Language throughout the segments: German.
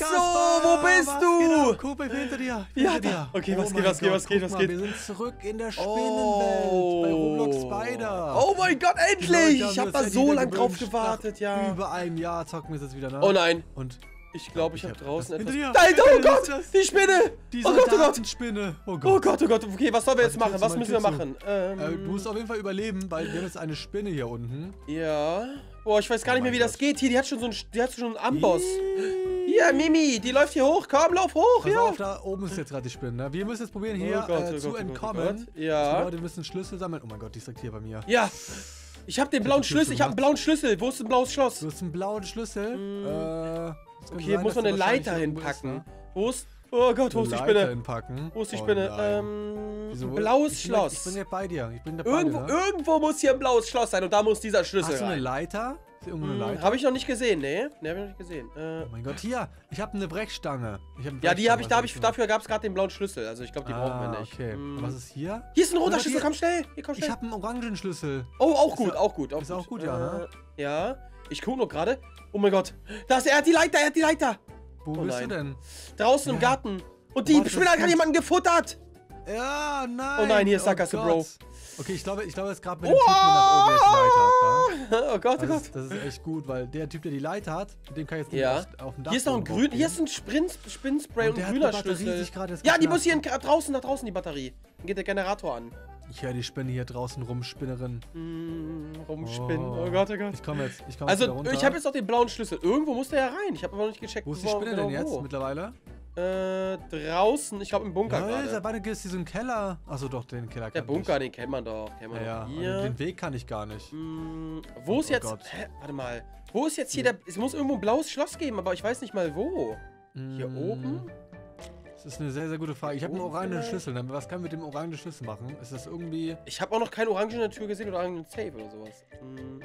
Maxo, wo bist was du? Geht ab? Kumpel, hinter dir. Ja, hinter da. dir. Okay, was oh geht, was geht, Gott, was geht, was mal, geht? Wir sind zurück in der Spinnenwelt bei Roblox Spider. Oh mein Gott, endlich! Ich haben hab da das so ja lang drauf gewartet, Nach ja. Über ein Jahr zocken wir es jetzt wieder, ne? Oh nein, Und ich glaube, ich Ich habe hab draußen das- etwas... hinter dir. Nein, oh Gott, das. die Spinne! die Oh Gott, oh Gott! Soldatenspinne. Oh Oh Gott. Gott, oh Gott, okay, was sollen wir jetzt machen? Was müssen wir machen? Äh, Ähm, du musst auf jeden Fall überleben, weil wir haben jetzt eine Spinne hier unten. ja. Boah, ich weiß gar Oh nicht mehr, wie das Gott. geht. Hier, die hat schon so einen, die hat schon einen Amboss. Hier, Mimi, die läuft hier hoch. Komm, lauf hoch, Pass ja. auf, da oben ist jetzt gerade die Spinne. Ne? Wir müssen jetzt probieren, hier Oh Gott, äh, oh zu Gott, oh Gott, oh entkommen. Gott. Ja. Die Leute müssen Schlüssel sammeln. Oh mein Gott, die ist direkt hier bei mir. Ja. Ich hab den blauen die Tür Schlüssel, ich hab einen blauen Schlüssel. Wo ist ein blaues Schloss? Du hast einen blauen Schlüssel. Äh, es kann Okay, sein, muss man eine Leiter hinpacken. ne? Wo ist... Oh Gott, wo ist die Spinne? hinpacken. Wo ist die Oh Spinne? ähm, Wieso? ein blaues ich bin, Schloss. Ich bin ja bei dir. Ich bin da irgendwo, bei dir. Ne? irgendwo muss hier ein blaues Schloss sein und da muss dieser Schlüssel Hast du eine. Leiter? Ist hier irgendwo eine Leiter? Habe ich noch nicht gesehen, ne? Ne, habe ich noch nicht gesehen. Äh, Oh mein Gott, hier. Ich habe eine Brechstange. Ich hab eine ja, die habe ich, da hab ich, dafür gab es gerade den blauen Schlüssel. Also ich glaube, die brauchen ah, wir nicht. okay. Mm. Und was ist hier? Hier ist ein Oh roter Schlüssel, komm schnell. Hier, komm Ich schnell. habe einen orangen Schlüssel. Oh, auch gut, auch gut. Auch ist gut. auch gut, ja, ne? Äh, ja. Ich gucke noch gerade. Oh mein Gott. Da ist er, er hat die Leiter, er hat die Leiter. Wo Oh bist nein. du denn? Draußen im Ja. Garten. Und die Warte, das Spinne ist hat jemanden gefuttert. Ja, nein. Oh nein, hier ist Sackgasse, oh Bro. Okay, ich glaube, ich glaube jetzt gerade mit dem Typen, der nach oben jetzt Leiter hat. Ne? Oh Gott, oh Das, Gott. ist, das ist echt gut, weil der Typ, der die Leiter hat, mit dem kann ich jetzt nicht Ja. auf, auf dem Dach Hier ist noch ein grün, hier ist ein Sprint, Spinnspray Und und, grüner Schlüssel. jetzt Ja, die muss hier in, draußen, da draußen die Batterie. Dann geht der Generator an. Ich höre die Spinne hier draußen rum, Spinnerin. Mm, rumspinnen. Oh, Gott, oh Gott. Ich komme jetzt, ich komme jetzt wieder Also, runter. ich habe jetzt noch den blauen Schlüssel. Irgendwo muss der ja rein. Ich habe aber noch nicht gecheckt, Wo ist die Spinne genau denn jetzt wo. mittlerweile? Äh, draußen. Ich glaube im Bunker Ja, gerade. warte, ist diesen Keller. Achso, doch, den Keller Der Bunker, den kennt man doch. Kennt man ich. Ja, doch. ja. Hier. Den, Weg kann ich gar nicht. Mm, wo Oh, ist oh jetzt... Gott. Hä? Warte mal. Wo ist jetzt hier der... Es muss irgendwo ein blaues Schloss geben, aber ich weiß nicht mal wo. Hier Mm, oben? Das ist eine sehr, sehr gute Frage. Ich habe einen Oben orangenen? Schlüssel. ne? Was kann man mit dem orangenen Schlüssel machen? Ist das irgendwie... Ich habe auch noch keine orangene Tür gesehen oder orangenen Safe oder sowas. Mm.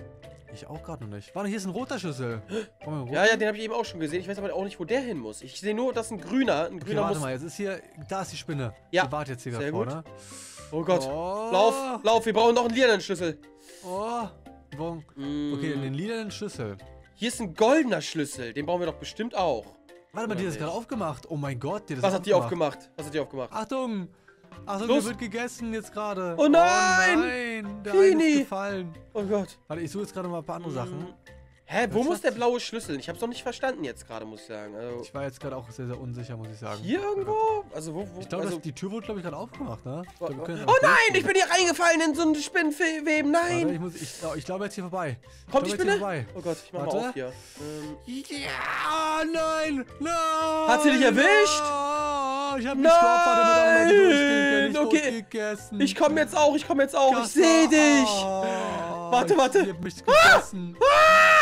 Ich auch gerade noch nicht. Warte, hier ist ein roter Schlüssel. Wir Ja, ja, den habe ich eben auch schon gesehen. Ich weiß aber auch nicht, wo der hin muss. Ich sehe nur, dass ein grüner, ein Okay, grüner warte muss... mal, jetzt ist hier... Da ist die Spinne. Ja, Die wartet jetzt hier sehr gerade gut. vorne. Oh Gott. Oh. Lauf, lauf, wir brauchen noch einen lilanen Schlüssel. Oh. Brauchen- Mm. Okay, den lilanen Schlüssel. Hier ist ein goldener Schlüssel. Den brauchen wir doch bestimmt auch. Warte mal, die hat das gerade aufgemacht. Oh mein Gott, die hat das Was hat die aufgemacht? Was hat die aufgemacht? Achtung! Achtung, Los. der wird gegessen jetzt gerade. Oh nein! Oh nein! Der Fini. gefallen. Oh Gott. Warte, ich suche jetzt gerade mal ein paar andere Sachen. Hä, wo Was muss der das? blaue Schlüssel? Ich hab's noch nicht verstanden jetzt gerade, muss ich sagen. Also, Ich war jetzt gerade auch sehr, sehr unsicher, muss ich sagen. hier irgendwo? Also wo? wo Ich glaube, also, die Tür wurde, glaube ich, gerade aufgemacht, ne? Ich glaub, jetzt oh einfach nein, ich bin hier reingefallen in so ein Spinnenweben. Warte, ich, Nein. muss, ich, oh, ich glaube jetzt hier vorbei. Ich Kommt die glaube jetzt Spinne? hier vorbei. Oh Gott, ich mach mal Warte. auf hier. Ähm, Ja, nein! Nein! Hat sie dich erwischt? Oh, ich habe mich geopfert, damit Leute durchgehen können. Ich Okay. gegessen. ich komme jetzt auch, ich komme jetzt auch. Ich sehe dich. Oh, Warte, ich- warte. Sie hat mich gegessen. Ah, oh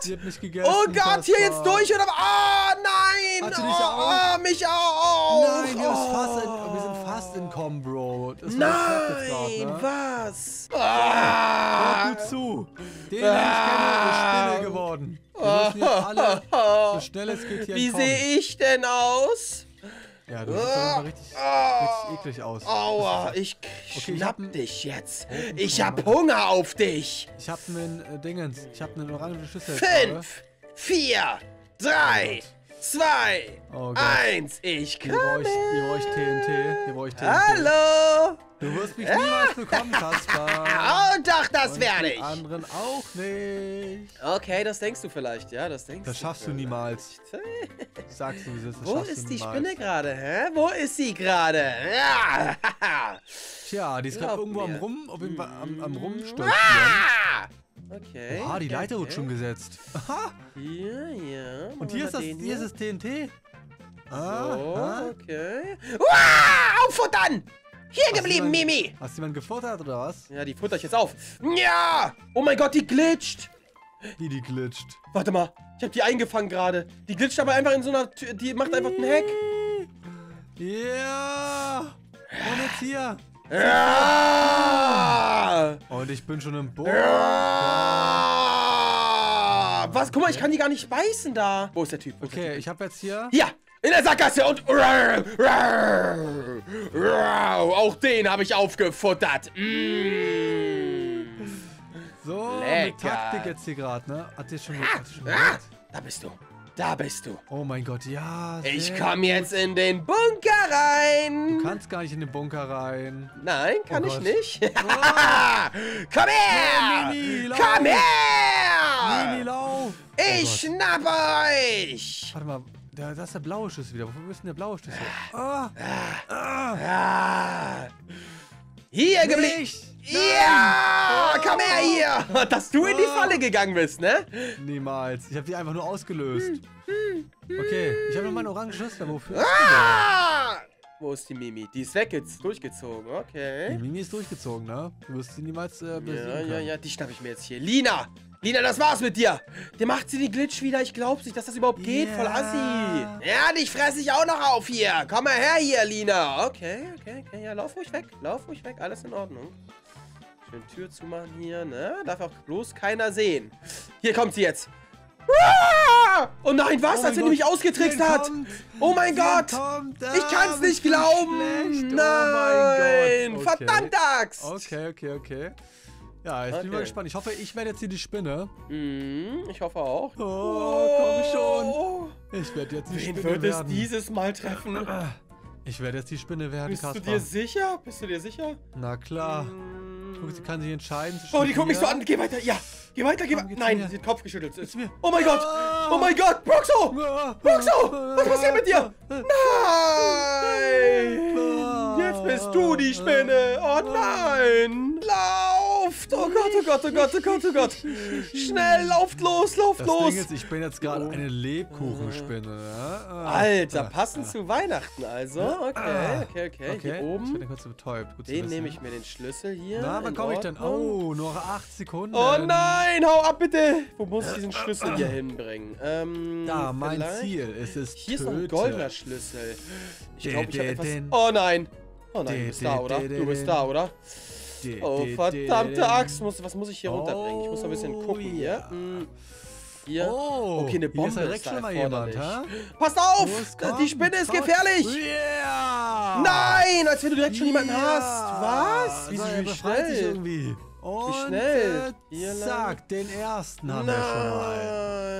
Sie hat mich gegessen. Oh Gott, hier jetzt durch oder? Oh nein! Hat sie dich oh, auch? oh, mich auch! Nein, wir, oh. fast in, wir sind fast in Com, Bro. Das Nein, ne? was? Ah. gut zu. Den, den ich kenne, ist Spinne geworden. Wir müssen jetzt alle, so schnell es geht, hier Wie entkommen. sehe ich denn aus? Ja, du siehst doch immer richtig, Ah. richtig eklig aus. Aua, ich Okay, ich schnapp n- dich jetzt. Oh, Ich oh hab. Hunger auf dich. Ich hab nen äh, Dingens. Ich hab einen orangen Schlüssel. Fünf, vier, drei, zwei, Oh eins. Ich Hier brauche komme. ich, hier brauche ich TNT. Hier brauche ich TNT. Hallo. Du wirst mich niemals bekommen, Kaspar. Oh, doch, das Und werde die ich. anderen auch nicht. Okay, das denkst du vielleicht, ja, das denkst Das du. schaffst du niemals. Sagst du, wie es ist. Das Wo ist die. Spinne gerade, hä? Wo ist sie gerade? Ja. Tja, die ist gerade irgendwo am mir. Rum, auf jeden Fall am, am Rumstolzieren. Ah! Okay. Ah, die okay, Leiter okay. wird schon gesetzt. Aha. Ja, ja. Und hier ist, das, den hier ist das TNT. Ah, So, ah. okay. Uah, auffuttern! Hier Hast geblieben, jemand- Mimi! Hast du jemanden gefuttert oder was? Ja, die futter ich jetzt auf. Ja! Oh mein Gott, die glitscht! Wie die glitscht. Warte mal, ich hab die eingefangen gerade. Die glitscht aber einfach in so einer Tür. Die macht einfach einen Hack. Ja. Und jetzt hier. Ja! Und ich bin schon im Boot. Ja! Was? Guck mal, ich kann die gar nicht beißen da. Wo ist der Typ? Ist der Okay, Typ? ich habe jetzt hier. Hier! In der Sackgasse und. Auch den habe ich aufgefuttert. Mm. So, Lecker. mit Taktik jetzt hier gerade, ne? Hat dir schon, hat dir schon Ah, da bist du. Da bist du. Oh mein Gott, ja. Ich komme jetzt in den Bunker rein. Du kannst gar nicht in den Bunker rein. Nein, kann Oh ich Gott. nicht. Oh. Komm her! Mini, lauf! Komm Mini, her! lauf! Ich Oh schnapp euch! Warte mal, da, da ist der blaue Schlüssel wieder. Wofür ist denn der blaue Schlüssel? Ah! Ah! Ah. Hier geblieben. Ja! Komm her hier! Dass du in die. Falle gegangen bist, ne? Niemals. Ich habe die einfach nur ausgelöst. Okay, ich habe noch meinen orangen Schlüssel. Wofür? Ah! Wo ist die Mimi? Die ist weg jetzt, durchgezogen. Die Okay. Mimi ist durchgezogen, ne? Du wirst sie niemals äh, besiegen Ja, ja, ja, die schnapp ich mir jetzt hier. Lina! Lina, das war's mit dir! Der macht sie den Glitch wieder. Ich glaub's nicht, dass das überhaupt geht. Voll Ja. assi. Ja, dich fress ich auch noch auf hier. Komm mal her hier, Lina. Okay, okay, okay. Ja, lauf ruhig weg. Lauf ruhig weg. Alles in Ordnung. Schön Tür zumachen hier, ne? Darf auch bloß keiner sehen. Hier kommt sie jetzt. Ah! Oh nein, was? Oh Als Gott. mich ausgetrickst hat. Oh mein Sie Gott. Ich kann's bist nicht du glauben. schlecht. Nein. Oh Gott. Okay. Verdammt Axt. Okay, okay, okay. Ja, jetzt bin ich mal Okay. gespannt. Ich hoffe, ich werde jetzt hier die Spinne. Hm, ich hoffe auch. Oh, komm schon. Oh. Ich werde jetzt die Wen Spinne wird es werden. dieses Mal treffen? Ich werde jetzt die Spinne werden, Bist du Kaspar. dir sicher? Bist du dir sicher? Na klar. Hm. Guck, sie kann sich entscheiden. Oh, die guckt mich so an. Geh weiter. Ja. Geh weiter, geh weiter. Nein, mir. sie hat den Kopf geschüttelt. Oh mein Gott. Oh mein Gott. Broxo. Broxo. Was passiert mit dir? Nein. Jetzt bist du die Spinne. Oh nein. Lauft. Oh Gott, oh Gott, oh Gott, oh Gott, oh Gott. Schnell, lauft los, lauft Das los. Ding ist, ich bin jetzt gerade eine Lebkuchenspinne. Ja? Ah. Alter, Ah. passend zu Weihnachten also. Okay, okay, okay. Okay, Hier ich oben. bin kurz betäubt. Gut Den nehme ich mir den Schlüssel hier. Na, wann komme ich denn? Oh, nur 8 Sekunden. Oh nein, hau ab bitte! Wo muss ich diesen Schlüssel hier hinbringen? Ähm, Da, mein vielleicht- Ziel. Es ist Hier ist noch ein töte. goldener Schlüssel. Ich glaube, ich habe etwas... Oh nein! Oh nein, du bist da, oder? de- de- Du bist da, oder? Oh, verdammte Axt! Muss, was muss ich hier runterbringen? Ich muss noch ein bisschen Oh, gucken hier. ja. Hm, Hier. Oh, Okay, eine hier Bombe ist direkt ist da jemand, hä? Passt auf! Los, Die Spinne ist gefährlich! Yeah! Nein! Als wenn du direkt schon jemanden Ja! hast! Was? Wie, So, wie schnell? Und, schnell? Äh, Hier lang. zack, den ersten haben wir schon mal.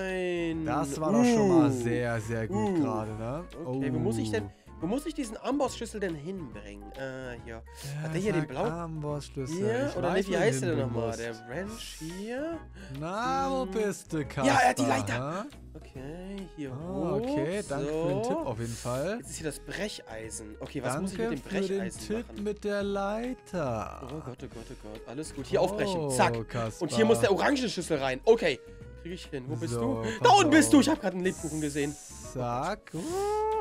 Nein! Das war doch schon mal Uh. sehr, sehr gut Uh. gerade, ne? Okay, wo muss ich denn, Oh. Wo muss ich diesen Ambossschlüssel denn hinbringen? Äh, hier. Hat Ja, der hier den blauen? Ambossschlüssel. Hier? Ich Oder weiß, wie heißt der denn nochmal? Der Wrench hier? Na, wo bist du, Kasper? Ja, er hat die Leiter. Okay, hier Ah, hoch. okay, danke so. für den Tipp auf jeden Fall. Jetzt ist hier das Brecheisen. Okay, was danke muss ich mit dem für den Brecheisen Tipp machen? mit der Leiter. Oh Gott, oh Gott, oh Gott. Alles gut. Hier Oh, aufbrechen. Zack. Kaspar. Und hier muss der Orangenschlüssel rein. Okay. Krieg ich hin. Wo bist So, du? Da unten bist du. Ich habe gerade einen Lebkuchen gesehen. Zack.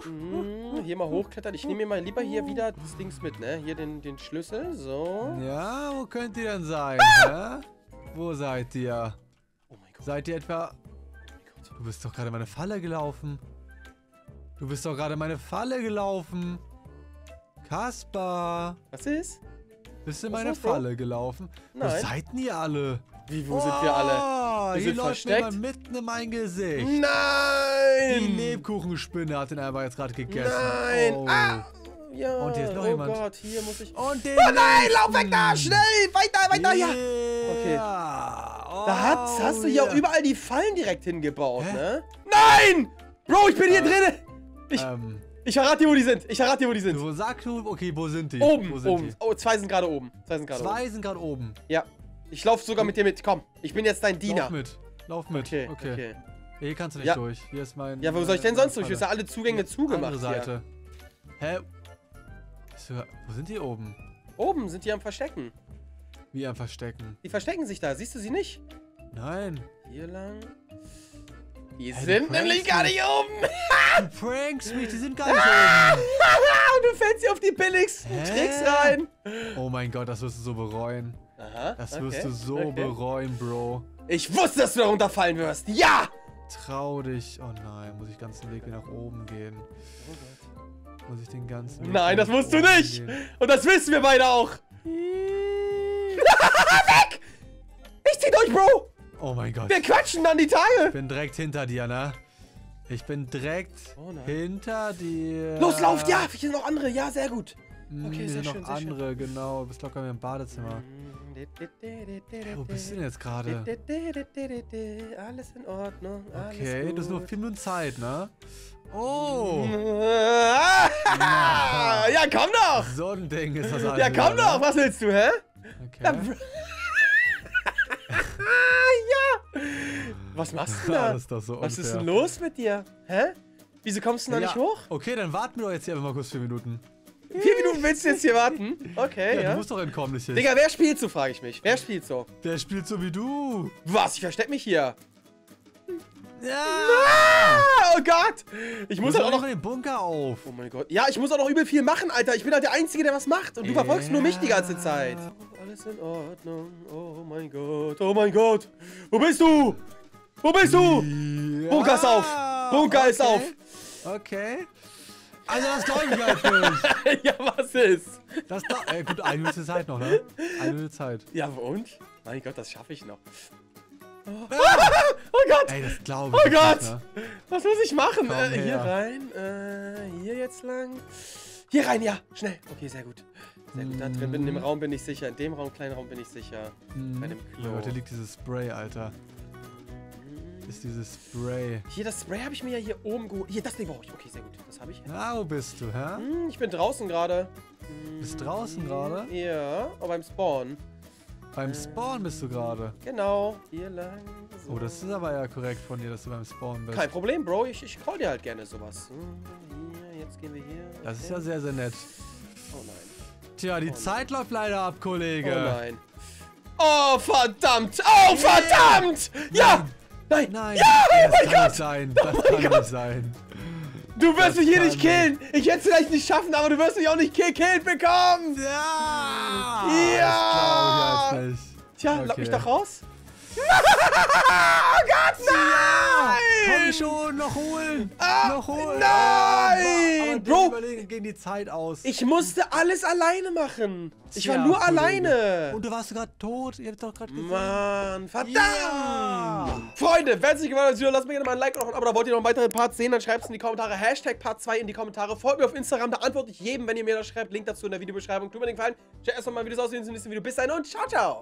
Mhm, hier mal hochklettern. Ich nehme mir mal lieber hier wieder das Dings mit, ne? Hier den, den Schlüssel. So. Ja, wo könnt ihr denn sein, Ah! Wo seid ihr? Oh mein Gott. Seid ihr etwa... Du bist doch gerade in meine Falle gelaufen. Du bist doch gerade in meine Falle gelaufen. Kaspar, Was ist? bist du in meine? Falle gelaufen? Wo Nein. seid denn ihr alle? Wie, wo sind wir alle? Oh, Wir sind läuft versteckt. mitten in mein Gesicht. Die Nein! Lebkuchenspinne hat den einfach jetzt gerade gegessen. Nein! Oh. Ah! Ja, Und hier ist noch oh jemand. Gott, hier muss ich... Und den Oh nein, lauf weg da! Schnell! Weiter, weiter, ja! Okay. Da hast, hast du ja yeah. überall die Fallen direkt hingebaut, Hä? ne? Nein! Bro, ich bin hier Äh, drin! Ich, Ähm, ich verrate dir, wo die sind. Ich verrate dir, wo die sind. du sag du, okay, wo sind die? Oben, wo sind oben. Die? Oh, zwei sind gerade oben. Zwei sind gerade oben. Zwei sind gerade oben. Ja. Ich lauf sogar mit dir mit. Komm, ich bin jetzt dein Diener. Lauf mit. Lauf mit. Okay, Okay. okay. Hier kannst du nicht Ja. durch. Hier ist mein. Ja, wo soll ich denn äh, sonst durch? Du hast ja alle Zugänge zugemacht Andere hier. Seite. Hä? Bist du- Wo sind die oben? Oben sind die am Verstecken. Wie am Verstecken. Die verstecken sich da. Siehst du sie nicht? Nein. Hier lang. Die Hey, sind nämlich gar nicht oben. Du prankst mich, die sind gar nicht oben. du fällst hier auf die billigsten Hä? Tricks rein. Oh mein Gott, das wirst du so bereuen. Aha. Das okay, wirst du so okay. bereuen, Bro. Ich wusste, dass du darunter fallen wirst. Ja! Trau dich. Oh nein, muss ich den ganzen Weg wieder nach oben gehen. Muss ich den ganzen Weg Nein, das musst du nicht. gehen. Und das wissen wir beide auch. Weg! Ich zieh durch, Bro. Oh mein Gott. Wir quatschen dann die Ich Tage. bin direkt hinter dir, ne? Ich bin direkt Oh hinter dir. Los, lauft, ja. Hier sind noch andere. Ja, sehr gut. Hm, Okay, hier sehr sind schön, noch sehr schön. andere, genau. Du bist locker im Badezimmer. Mhm, Wo bist du denn jetzt gerade? Alles in Ordnung. Alles Okay, gut. du hast nur vier Minuten Zeit, ne? Oh! Ah, ja, komm doch! So ein Ding ist das Ja, also komm wieder, doch! ne? Was willst du, hä? Okay. ja! Was machst du da? ist so Was ist denn los mit dir? Hä? Wieso kommst du noch Ja, nicht hoch? Okay, dann warten wir doch jetzt hier einfach mal kurz vier Minuten. Vier Minuten willst du jetzt hier warten? Okay, Ja, ja. du musst doch entkommen, nicht ich. Digga, wer spielt so, frage ich mich. Wer spielt so? Der spielt so wie du. Was? Ich versteck mich hier. Ja! Ah, oh Gott! Ich muss halt auch noch noch... den Bunker auf. Oh mein Gott. Ja, ich muss auch noch übel viel machen, Alter. Ich bin halt der Einzige, der was macht. Und du verfolgst nur mich die ganze Zeit. Alles in Ordnung. Oh mein Gott. Oh mein Gott. Wo bist du? Wo bist du? Ja. Bunker ist auf. Bunker ist auf. Okay. Also das glaube ich halt nicht. ja, was ist? Das glaub, äh, gut, eine Minute Zeit noch, ne? Eine Minute Zeit. Ja, und? Mein Gott, das schaffe ich noch. Ah, Oh Gott. ey, das glaube ich Oh Gott! nicht, ne? Was muss ich machen? Äh, hier rein. Äh, hier jetzt lang. Hier rein, ja. Schnell. Okay, sehr gut. Sehr gut. Da drin bin, in dem Raum bin ich sicher. In dem Raum, kleinen Raum bin ich sicher. Hm. Bei dem Klo. Leute, liegt dieses Spray, Alter. Ist dieses Spray. Hier, das Spray habe ich mir ja hier oben geholt. Hier, das Ding brauche ich. Okay, sehr gut. Das habe ich. Na, wo bist du, hä? Hm, ich bin draußen gerade. Bist draußen gerade? Ja, aber beim Spawn. Beim Spawn bist du gerade. Genau. Hier lang. So. Oh, das ist aber ja korrekt von dir, dass du beim Spawn bist. Kein Problem, Bro. Ich, ich call dir halt gerne sowas. Hm, Hier, jetzt gehen wir hier. Das ist Okay. ja sehr, sehr nett. Oh nein. Tja, die Oh Zeit läuft leider ab, Kollege. Oh nein. Oh, verdammt! Oh, verdammt! Ja! Nein! Nein, Ja, das oh mein kann Gott! nicht sein. Das Oh kann Gott! nicht sein. Du wirst Das mich hier nicht killen! Ich hätte es vielleicht nicht schaffen, aber du wirst mich auch nicht gekillt bekommen! Ja! Ja! Das ich nicht. Tja, lock Okay. mich doch raus. oh Gott, nein! Komm schon, noch holen! Ah, noch holen! nein! Aber Bro, gegen die Zeit aus. Ich musste alles alleine machen. Ich war Tja, nur Kollege. alleine. Und du warst sogar tot. Ihr habt doch gerade gesehen. Mann, verdammt! Ja. Freunde, wenn es euch gefallen hat, lasst mir gerne mal ein Like und ein Abo. Da wollt ihr noch weitere Parts sehen, dann schreibt es in die Kommentare. Hashtag Part 2 in die Kommentare. Folgt mir auf Instagram, da antworte ich jedem, wenn ihr mir das schreibt. Link dazu in der Videobeschreibung. Tut mir den Gefallen. Schaut erstmal mal, wie das aussieht im nächsten Video. Bis dahin und ciao, ciao!